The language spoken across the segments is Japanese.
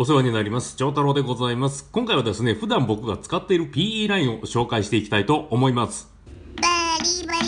お世話になります。長太郎でございます。今回はですね、普段僕が使っている PE ラインを紹介していきたいと思います。バリバリ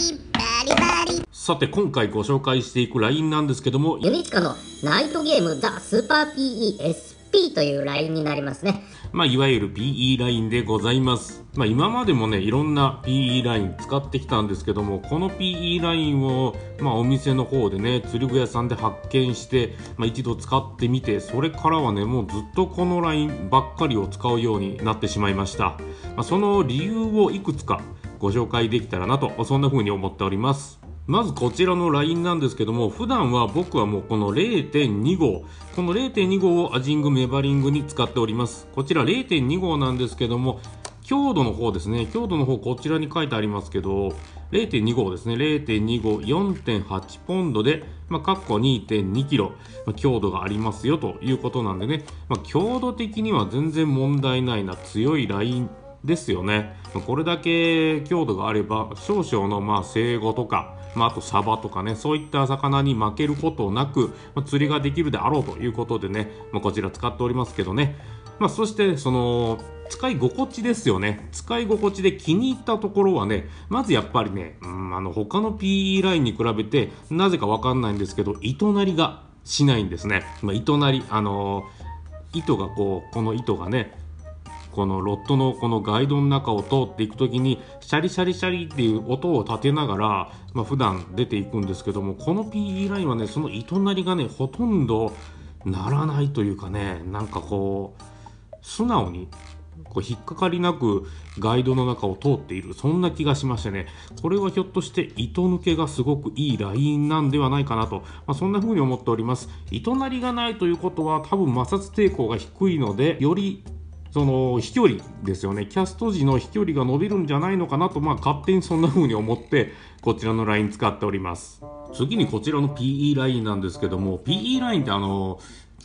バリバリさて、今回ご紹介していくラインなんですけども、ユニツカのナイトゲームザ・スーパー P というラインになりますね。まあ、いわゆる PE ラインでございます。まあ、今までもね、いろんな PE ライン使ってきたんですけども、この PE ラインを、まあ、お店の方でね、釣り具屋さんで発見して、まあ、一度使ってみて、それからはね、もうずっとこのラインばっかりを使うようになってしまいました。まあ、その理由をいくつかご紹介できたらなと、そんな風に思っております。まずこちらのラインなんですけども、普段は僕はもうこの0.2号、この0.2号をアジングメバリングに使っております。こちら0.2号なんですけども、強度の方ですね、強度の方こちらに書いてありますけど、0.2号ですね、0.2号4.8ポンドで、まあ、かっこ2.2キロ、まあ、強度がありますよということなんでね、まあ、強度的には全然問題ないな、強いラインですよね。これだけ強度があれば、少々のまあ生後とか、まあ、あとサバとかね、そういった魚に負けることなく、まあ、釣りができるであろうということでね、まあ、こちら使っておりますけどね。まあ、そして、その、使い心地ですよね。使い心地で気に入ったところはね、まずやっぱりね、うん、あの、他の PE ラインに比べて、なぜかわかんないんですけど、糸なりがしないんですね。まあ、糸なり、あの糸がこう、この糸がね、このロッドのこのガイドの中を通っていくときにシャリシャリシャリっていう音を立てながら、まあ、普段出ていくんですけどもこの PE ラインはねその糸なりがねほとんどならないというかねなんかこう素直にこう引っかかりなくガイドの中を通っているそんな気がしましてねこれはひょっとして糸抜けがすごくいいラインなんではないかなと、まあ、そんな風に思っております。糸なりがないということは多分摩擦抵抗が低いのでよりその飛距離ですよね、キャスト時の飛距離が伸びるんじゃないのかなと、まあ、勝手にそんな風に思って、こちらのライン使っております。次にこちらの PE ラインなんですけども、PE ラインってあの、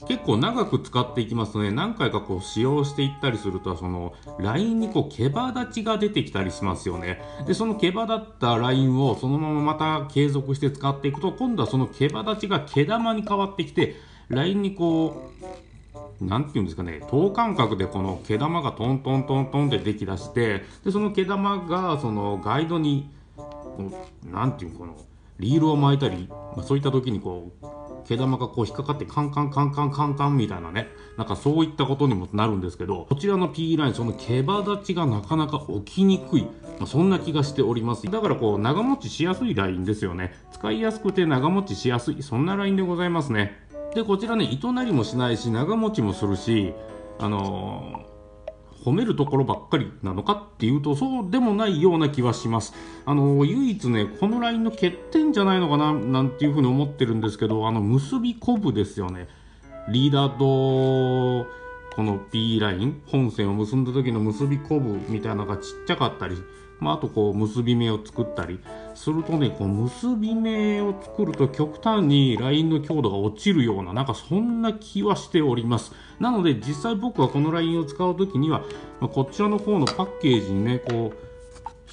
結構長く使っていきますとね、何回かこう使用していったりすると、その、ラインにこう、毛羽立ちが出てきたりしますよね。で、その毛羽立ったラインをそのまままた継続して使っていくと、今度はその毛羽立ちが毛玉に変わってきて、ラインにこう、なんていうんですかね、等間隔でこの毛玉がトントントントンって出来出して、で、その毛玉がそのガイドに、このなんていうのこの、リールを巻いたり、まあ、そういった時にこう、毛玉がこう引っかかってカンカンカンカンカンカンみたいなね、なんかそういったことにもなるんですけど、こちらの P ライン、その毛羽立ちがなかなか起きにくい、まあ、そんな気がしております。だからこう、長持ちしやすいラインですよね。使いやすくて長持ちしやすい、そんなラインでございますね。でこちらね糸なりもしないし長持ちもするしあのー褒めるところばっかりなのかっていうとそうでもないような気はします。あのー唯一ねこのラインの欠点じゃないのかななんていうふうに思ってるんですけどあの結びコブですよね。リーダーとこの P ライン本線を結んだ時の結びコブみたいなのがちっちゃかったりまあ、あとこう結び目を作ったりするとねこう結び目を作ると極端にラインの強度が落ちるようななんかそんな気はしております。なので実際僕はこのラインを使う時には、まあ、こちらの方のパッケージにねこう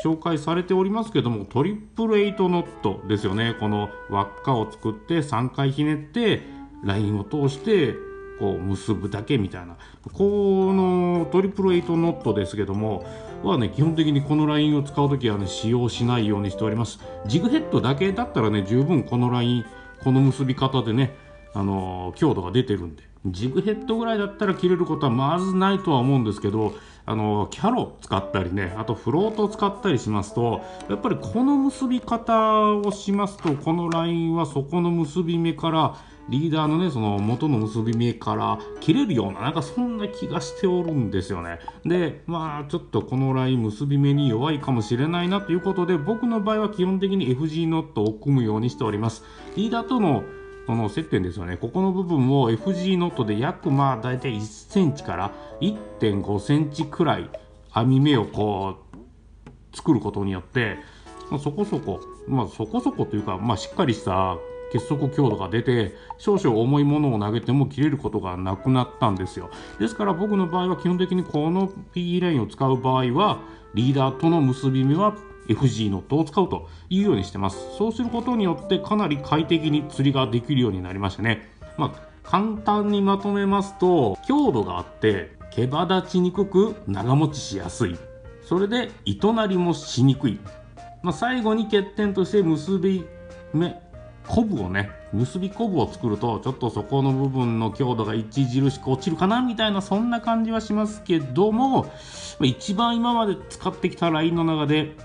紹介されておりますけどもトリプルエイトノットですよね。この輪っかを作って3回ひねってラインを通してこう結ぶだけみたいな。このトリプルエイトノットですけどもはね基本的にこのラインを使う時はね使用しないようにしております。ジグヘッドだけだったらね十分このラインこの結び方でねあのー強度が出てるんで。ジグヘッドぐらいだったら切れることはまずないとは思うんですけどあのキャロ使ったりねあとフロート使ったりしますとやっぱりこの結び方をしますとこのラインはそこの結び目からリーダーのね、その元の結び目から切れるような、なんかそんな気がしておるんですよね。で、まあちょっとこのライン結び目に弱いかもしれないなということで、僕の場合は基本的に FG ノットを組むようにしております。リーダーとのこの接点ですよね。ここの部分を FG ノットで約まあ大体1センチから1.5センチくらい網目をこう作ることによって、まあ、そこそこ、まあそこそこというか、まあしっかりした結束強度が出て少々重いものを投げても切れることがなくなったんですよ。ですから僕の場合は基本的にこの PE ラインを使う場合はリーダーとの結び目は FG ノットを使うというようにしてます。そうすることによってかなり快適に釣りができるようになりましたね。まあ簡単にまとめますと強度があって毛羽立ちにくく長持ちしやすい。それで糸なりもしにくい、まあ、最後に欠点として結び目コブをね結びコブを作るとちょっとそこの部分の強度が著しく落ちるかなみたいなそんな感じはしますけども一番今まで使ってきたラインの中で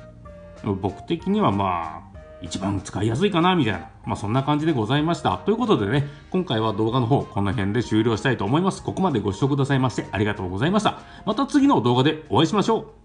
僕的にはまあ一番使いやすいかなみたいな、まあ、そんな感じでございました。ということでね今回は動画の方この辺で終了したいと思います。ここまでご視聴くださいましてありがとうございました。また次の動画でお会いしましょう。